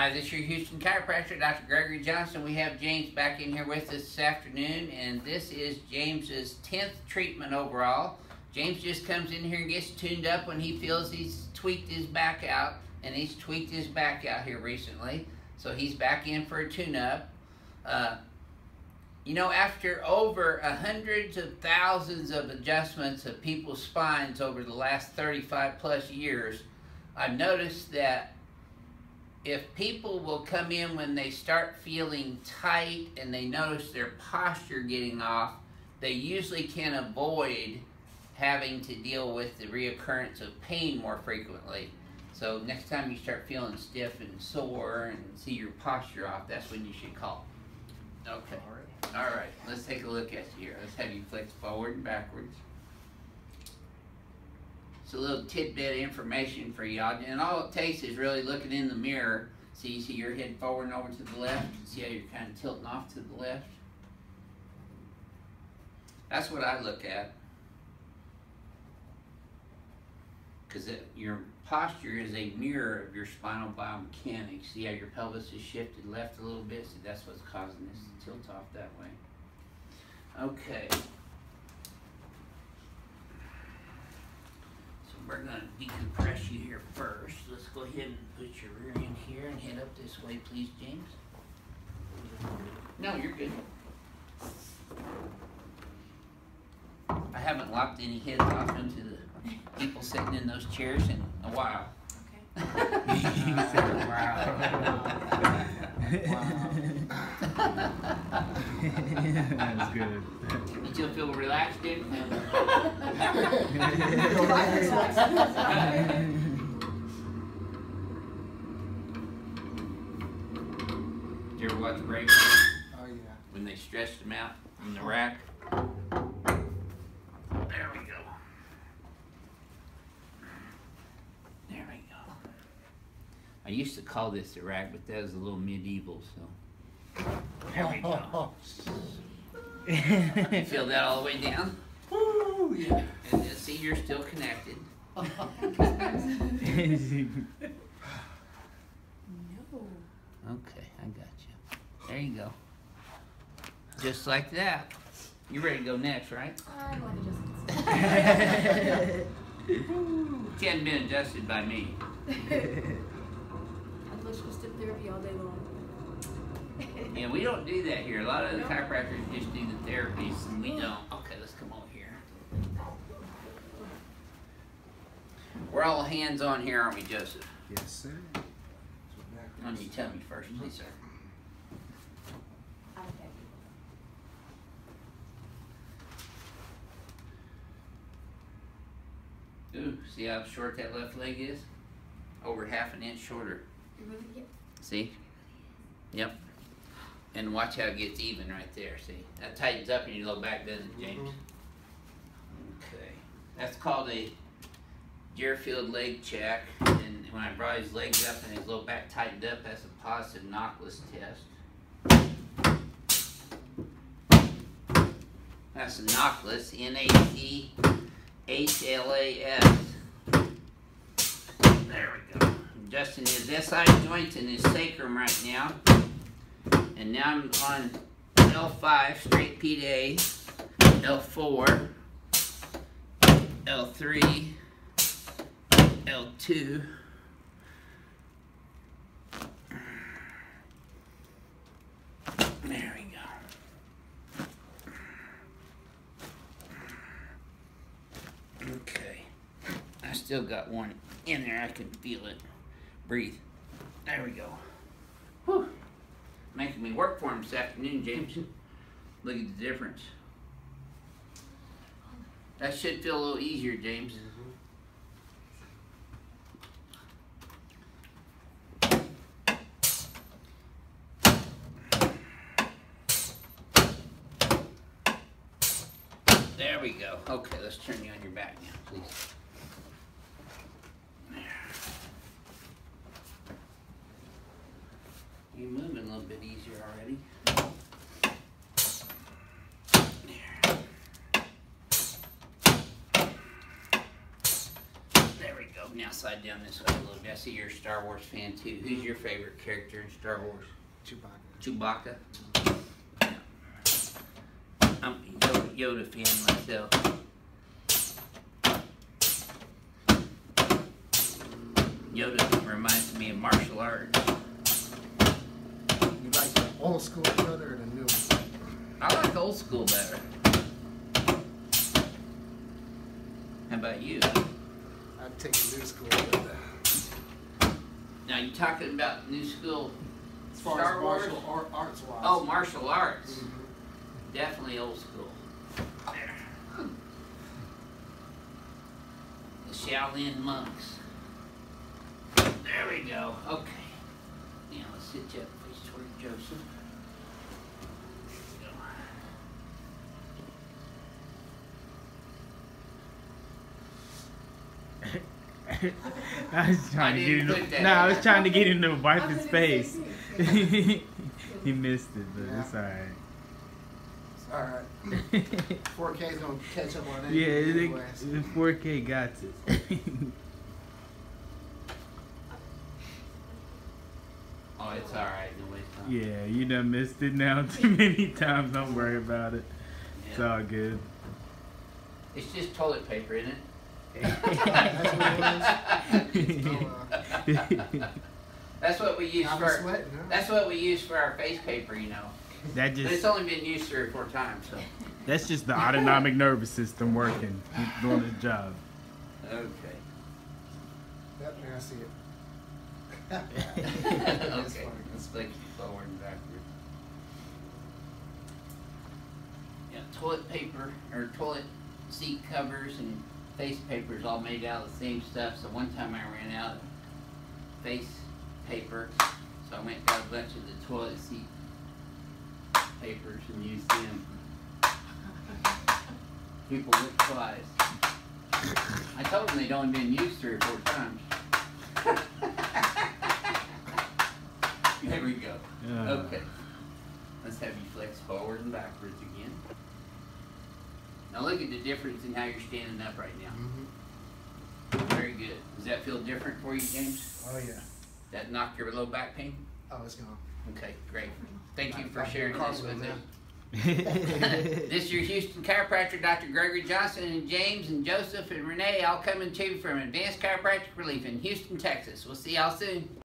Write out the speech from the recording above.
Hi, this is your Houston chiropractor, Dr. Gregory Johnson. We have James back in here with us this afternoon, and this is James's 10th treatment overall. James just comes in here and gets tuned up when he feels he's tweaked his back out, and he's tweaked his back out here recently. So he's back in for a tune-up. Uh, you know, after over hundreds of thousands of adjustments of people's spines over the last 35 plus years, I've noticed that if people will come in when they start feeling tight and they notice their posture getting off, they usually can avoid having to deal with the reoccurrence of pain more frequently. So next time you start feeling stiff and sore and see your posture off, that's when you should call. Okay. All right. Let's take a look at you here. Let's have you flex forward and backwards. It's a little tidbit of information for y'all, and all it takes is really looking in the mirror. See, you see your head forward and over to the left. See how you're kind of tilting off to the left. That's what I look at because your posture is a mirror of your spinal biomechanics. See how your pelvis is shifted left a little bit? See, that's what's causing this to tilt off that way. Okay. So we're going to decompress you here first. Let's go ahead and put your rear end here and head up this way, please, James. No, you're good. I haven't locked any heads off into the people sitting in those chairs in a while. Okay. That's good. Did You feel relaxed, dude? you ever watch Braveheart Oh yeah. when they stretched him out in the rack? There we go. There we go. I used to call this the rack, but that was a little medieval, so. There we go. You feel that all the way down? Woo, yeah. And then see, you're still connected. No. Okay, I got you. There you go. Just like that. You ready to go next, right? I want adjustments. She hadn't been adjusted by me. Electrical step therapy all day long. Yeah, we don't do that here. A lot of the chiropractors just do the therapies, and we don't. Okay, let's come over here. We're all hands on here, aren't we, Joseph? Yes, sir. Why don't you tell me first, please, sir? Ooh, see how short that left leg is? Over half an inch shorter. You really get See? Yep. And watch how it gets even right there. See? That tightens up in your low back, doesn't it, James? Mm-hmm. Okay. That's called a Derifield leg check. And when I brought his legs up and his low back tightened up, that's a positive Nachlas test. That's a Nachlas, N-A-C H-L-A-S. There we go. Adjusting his SI joint and his sacrum right now. And now I'm on L5, straight P to A, L4, L3, L2. There we go. Okay. I still got one in there. I can feel it. Breathe. There we go. Whew. Making me work for him this afternoon, James. Look at the difference. That should feel a little easier, James. There we go. Okay, let's turn you on your back now, please. Moving a little bit easier already. There we go. now slide down this way a little bit. I see you're a Star Wars fan too. Who's your favorite character in Star Wars? Chewbacca. Chewbacca. Mm-hmm. I'm a Yoda fan myself. Yoda reminds me of martial arts. You like the old school brother or the new one? I like old school better. How about you? I'd take the new school brother. Now you talking about new school? As far Star as Wars? martial art, arts wise. Oh, martial arts. Mhm. Definitely old school. The Shaolin monks. There we go. Okay. Now let's sit you up face toward Joseph. There we go. I was trying to get didn't into put that no, I was trying to get into I wipe his face. he missed it, but Yeah. it's alright. It's alright. 4K's gonna catch up on that. yeah, it, anyways. it, 4K got it. Oh, it's alright. No way. yeah, you done missed it now too many times. Don't worry about it. It's all good. It's just toilet paper, isn't it? That's what it is. So, That's what we use I'm for. sweating, huh? That's what we use for our face paper, you know. that just. But it's only been used three or four times, so. that's just the autonomic nervous system working, doing its job. Okay. Yep, there I see it. That's funny. Let's flick you forward and backward. Yeah, toilet paper or toilet seat covers and face papers all made out of the same stuff. So one time I ran out of face paper, so I went and got a bunch of the toilet seat papers and used them. People look twice. I told them they'd only been used three or four times. there we go. Uh, Okay. Let's have you flex forward and backwards again. Now look at the difference in how you're standing up right now. Mhm. Very good. Does that feel different for you, James? Oh yeah. That knock your low back pain? Oh, it's gone. Okay, great. Thank you for sharing this with us. this is your Houston chiropractor, Dr. Gregory Johnson, and James and Joseph and Renee, all coming to you from Advanced Chiropractic Relief in Houston, Texas. We'll see y'all soon.